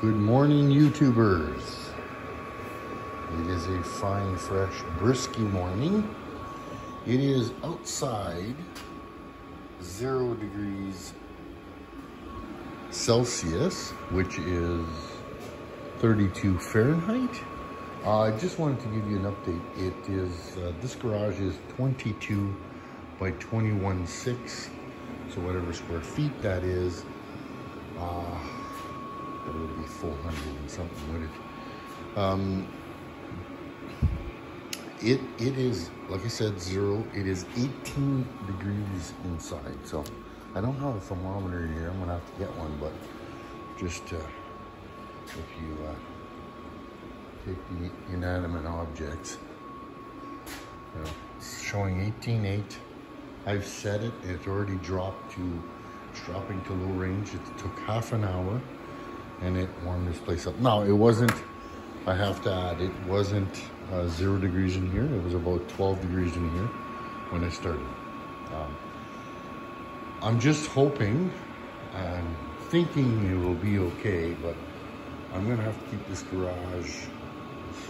Good morning, YouTubers. It is a fine, fresh, brisky morning. It is outside zero degrees Celsius, which is 32 Fahrenheit. Uh, I just wanted to give you an update. It is, uh, this garage is 22 by 21.6, so whatever square feet that is, uh, that would be 400 and something, would it? Um, it, it is, like I said, zero. It is 18 degrees inside, so I don't have a thermometer here. I'm gonna have to get one, but just uh, if you uh, take the inanimate objects, you know, showing 18.8. I've set it. It's already dropped to, it's dropping to low range. It took half an hour and it warmed this place up. Now, it wasn't, I have to add, it wasn't uh, zero degrees in here. It was about 12 degrees in here when I started. Um, I'm just hoping and thinking it will be okay, but I'm gonna have to keep this garage,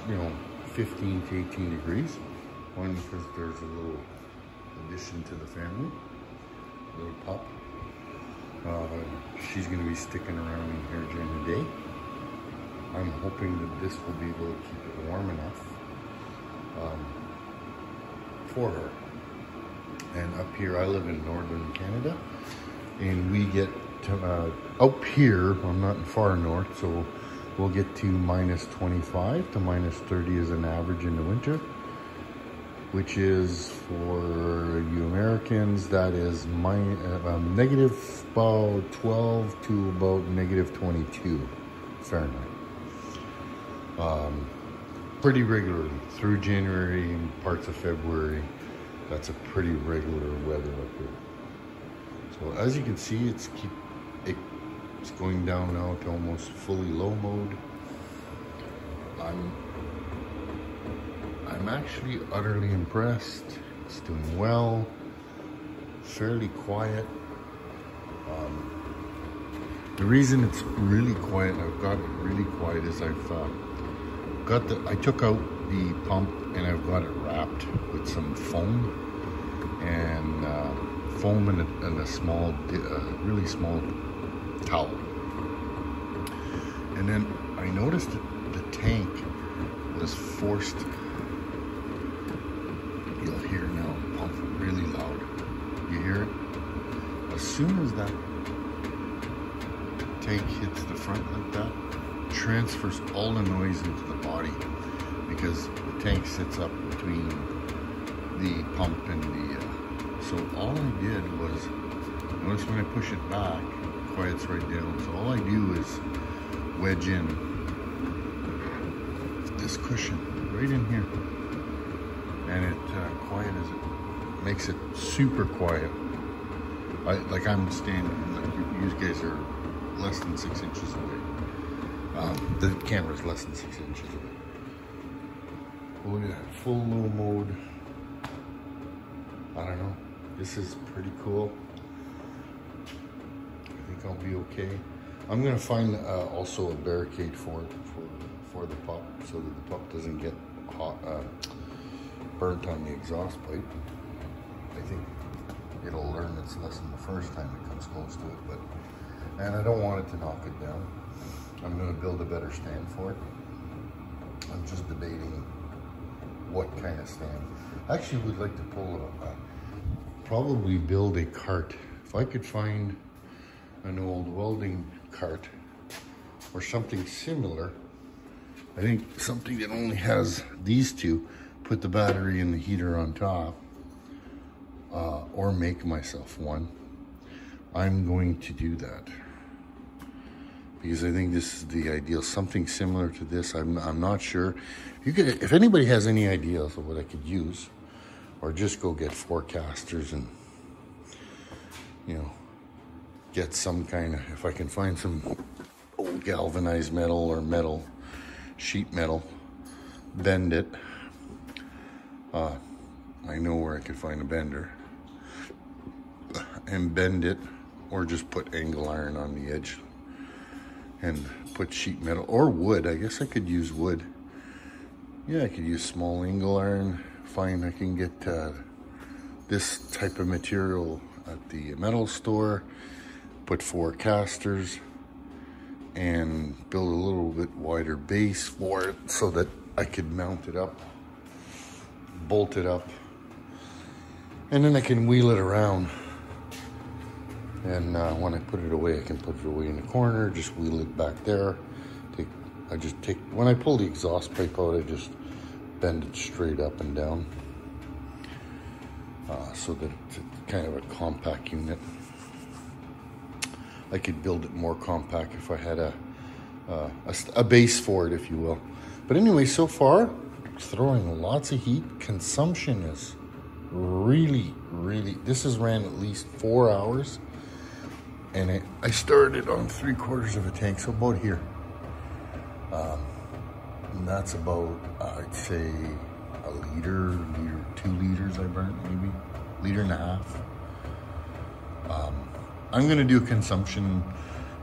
you know, 15 to 18 degrees. One, because there's a little addition to the family, a little pup. Uh, she's going to be sticking around in here during the day. I'm hoping that this will be able to keep it warm enough um, for her. And up here, I live in northern Canada, and we get to, uh, up here, I'm not far north, so we'll get to minus 25 to minus 30 as an average in the winter which is for you Americans, that is my, um, negative about 12 to about negative 22 Fahrenheit. Um, pretty regularly through January and parts of February. That's a pretty regular weather up here. So as you can see, it's keep it, it's going down now to almost fully low mode. I'm I'm actually utterly impressed. It's doing well, fairly quiet. Um, the reason it's really quiet, I've got it really quiet, is I've uh, got the, I took out the pump and I've got it wrapped with some foam and uh, foam in a, in a small, uh, really small towel. And then I noticed that the tank was forced you'll hear now pump really loud. You hear it? As soon as that tank hits the front like that, transfers all the noise into the body because the tank sits up between the pump and the. Uh, so all I did was notice when I push it back, it quiets right down. So all I do is wedge in this cushion right in here and it uh, quiet as it makes it super quiet. I, like I'm standing, like you, you, guys are less than six inches away. Um, the camera's less than six inches away. At that, full low mode. I don't know. This is pretty cool. I think I'll be okay. I'm gonna find uh, also a barricade for for for the pup so that the pup doesn't get hot. Uh, burnt on the exhaust pipe. I think it'll learn its lesson the first time it comes close to it, but, and I don't want it to knock it down. I'm gonna build a better stand for it. I'm just debating what kind of stand. I actually would like to pull a, a uh, probably build a cart. If I could find an old welding cart or something similar, I think something that only has these two, put the battery and the heater on top uh, or make myself one, I'm going to do that. Because I think this is the ideal, something similar to this. I'm, I'm not sure. You could, if anybody has any ideas of what I could use, or just go get four casters and, you know, get some kind of, if I can find some old galvanized metal or metal, sheet metal, bend it, uh, I know where I could find a bender and bend it or just put angle iron on the edge and put sheet metal or wood. I guess I could use wood. Yeah, I could use small angle iron. Fine, I can get uh, this type of material at the metal store. Put four casters and build a little bit wider base for it so that I could mount it up, bolt it up, and then I can wheel it around. And uh, when I put it away, I can put it away in the corner, just wheel it back there. Take, I just take, when I pull the exhaust pipe out, I just bend it straight up and down. Uh, so that it's kind of a compact unit. I could build it more compact if I had a, uh, a, a base for it, if you will. But anyway, so far, throwing lots of heat. Consumption is really, really, this has ran at least four hours and it, I started on three quarters of a tank, so about here. Um, and that's about, I'd say, a liter, liter, two liters I burnt, maybe, liter and a half. Um, I'm gonna do a consumption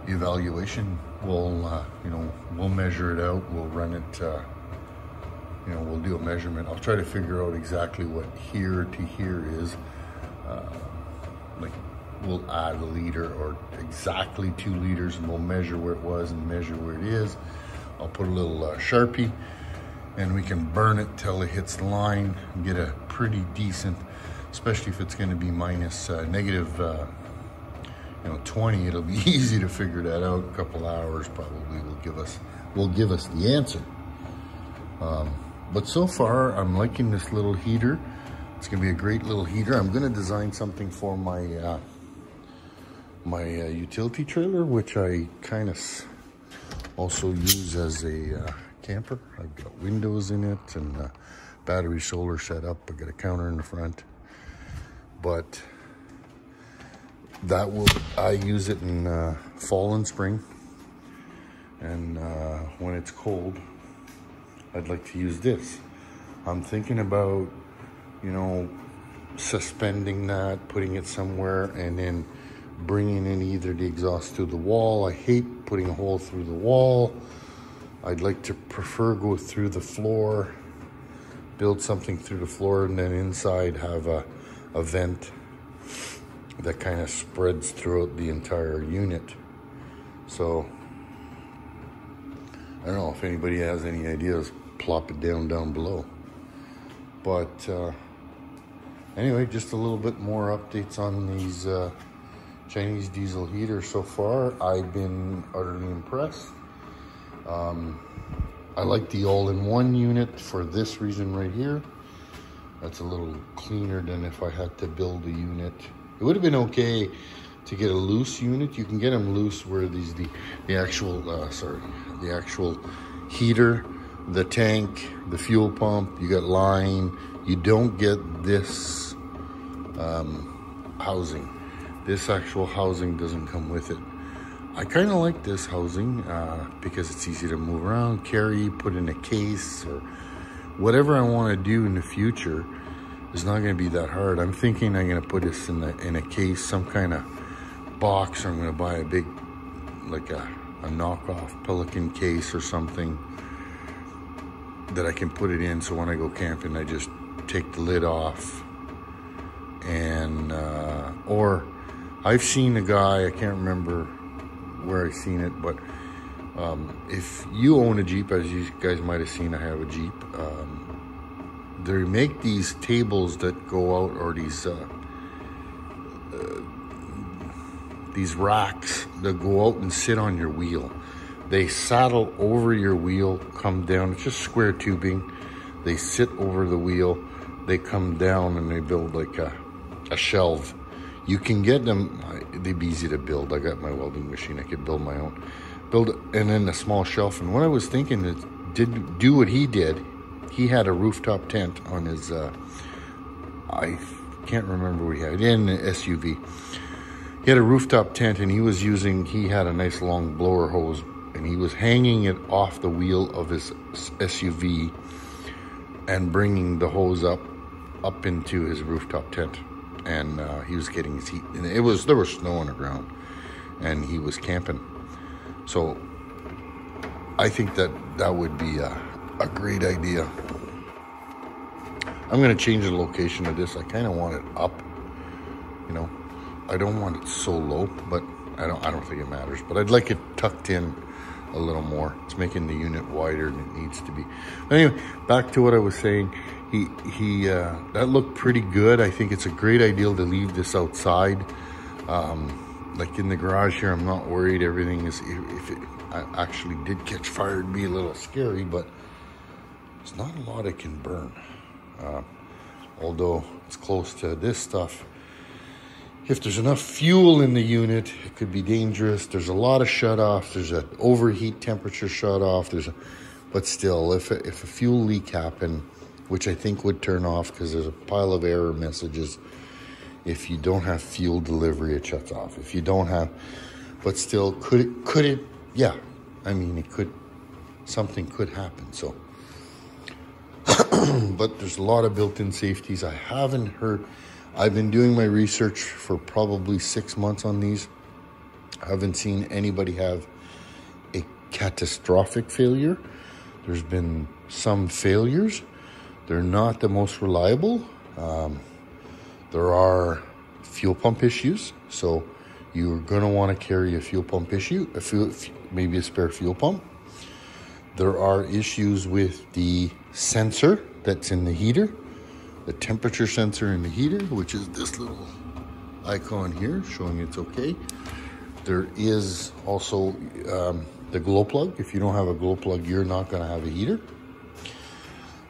evaluation. We'll, uh, you know, we'll measure it out. We'll run it, uh, you know, we'll do a measurement. I'll try to figure out exactly what here to here is. Uh, like we'll add a liter or exactly two liters and we'll measure where it was and measure where it is. I'll put a little uh, Sharpie and we can burn it till it hits the line and get a pretty decent, especially if it's gonna be minus uh, negative, uh, you know, 20, it'll be easy to figure that out. A couple hours probably will give us, will give us the answer. Um, but so far, I'm liking this little heater. It's gonna be a great little heater. I'm gonna design something for my uh, my uh, utility trailer, which I kind of also use as a uh, camper. I've got windows in it and uh, battery solar set up. I got a counter in the front, but that will, I use it in uh, fall and spring. And uh, when it's cold, I'd like to use this. I'm thinking about, you know, suspending that, putting it somewhere, and then bringing in either the exhaust through the wall. I hate putting a hole through the wall. I'd like to prefer go through the floor, build something through the floor, and then inside have a, a vent that kind of spreads throughout the entire unit. So, I don't know if anybody has any ideas, plop it down down below. But uh, anyway, just a little bit more updates on these uh, Chinese diesel heaters so far. I've been utterly impressed. Um, I like the all-in-one unit for this reason right here. That's a little cleaner than if I had to build a unit. It would have been okay to get a loose unit. You can get them loose where these the the actual uh, sorry the actual heater, the tank, the fuel pump. You got line. You don't get this um, housing. This actual housing doesn't come with it. I kind of like this housing uh, because it's easy to move around, carry, put in a case, or whatever I want to do in the future is not going to be that hard. I'm thinking I'm going to put this in, the, in a case, some kind of box, or I'm going to buy a big, like a, a knockoff Pelican case or something that I can put it in so when I go camping, I just take the lid off and, uh, or I've seen a guy, I can't remember where I seen it, but um, if you own a Jeep, as you guys might have seen, I have a Jeep. Um, they make these tables that go out, or these uh, uh, these racks that go out and sit on your wheel. They saddle over your wheel, come down. It's just square tubing. They sit over the wheel. They come down and they build like a, a shelf you can get them, they'd be easy to build. I got my welding machine, I could build my own. Build and then a small shelf. And what I was thinking is, did do what he did. He had a rooftop tent on his, uh, I can't remember what he had, in an SUV. He had a rooftop tent and he was using, he had a nice long blower hose and he was hanging it off the wheel of his SUV and bringing the hose up, up into his rooftop tent and uh, he was getting his heat. And it was there was snow on the ground, and he was camping. So I think that that would be a, a great idea. I'm going to change the location of this. I kind of want it up, you know. I don't want it so low, but I don't I don't think it matters. But I'd like it tucked in a little more. It's making the unit wider than it needs to be. But anyway, back to what I was saying. He he uh, that looked pretty good. I think it's a great idea to leave this outside. Um, like in the garage here, I'm not worried. Everything is if it actually did catch fire, it'd be a little scary, but it's not a lot it can burn. Uh, although it's close to this stuff, if there's enough fuel in the unit, it could be dangerous. There's a lot of shut off. There's an overheat temperature shut off. There's a, but still, if a, if a fuel leak happened, which I think would turn off because there's a pile of error messages. If you don't have fuel delivery, it shuts off. If you don't have, but still, could it, could it, yeah. I mean, it could, something could happen. So, but there's a lot of built-in safeties. I haven't heard, I've been doing my research for probably six months on these. I haven't seen anybody have a catastrophic failure. There's been some failures. They're not the most reliable. Um, there are fuel pump issues. So you're going to want to carry a fuel pump issue, a fuel, maybe a spare fuel pump. There are issues with the sensor that's in the heater the temperature sensor in the heater, which is this little icon here showing it's okay. There is also um, the glow plug. If you don't have a glow plug, you're not going to have a heater.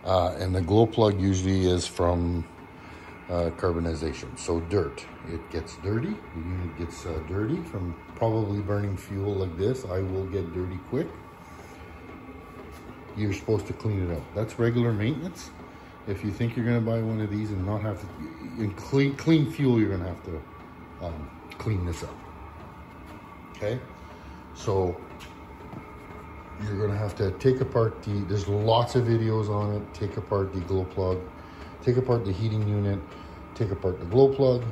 Uh, and the glow plug usually is from uh, carbonization, so dirt. It gets dirty. The unit gets uh, dirty from probably burning fuel like this. I will get dirty quick. You're supposed to clean it up. That's regular maintenance if you think you're going to buy one of these and not have to clean clean fuel you're going to have to um, clean this up. Okay? So you're going to have to take apart the there's lots of videos on it. Take apart the glow plug. Take apart the heating unit. Take apart the glow plug.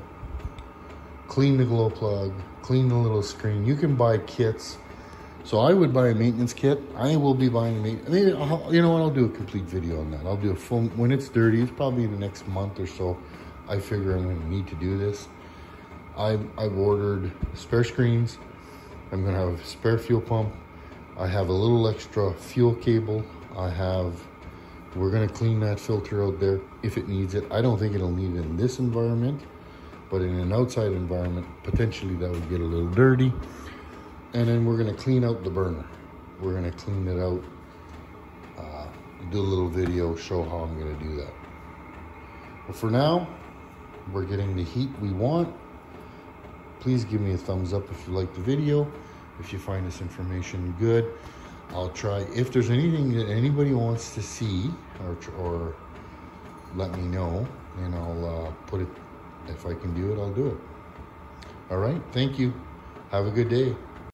Clean the glow plug. Clean the little screen. You can buy kits so I would buy a maintenance kit. I will be buying a maintenance. I'll, you know what? I'll do a complete video on that. I'll do a full when it's dirty. It's probably in the next month or so. I figure I'm going to need to do this. I've I've ordered spare screens. I'm going to have a spare fuel pump. I have a little extra fuel cable. I have. We're going to clean that filter out there if it needs it. I don't think it'll need it in this environment, but in an outside environment, potentially that would get a little dirty. And then we're gonna clean out the burner. We're gonna clean it out, uh, do a little video, show how I'm gonna do that. But for now, we're getting the heat we want. Please give me a thumbs up if you like the video. If you find this information good, I'll try. If there's anything that anybody wants to see or, or let me know, and I'll uh, put it, if I can do it, I'll do it. All right, thank you. Have a good day.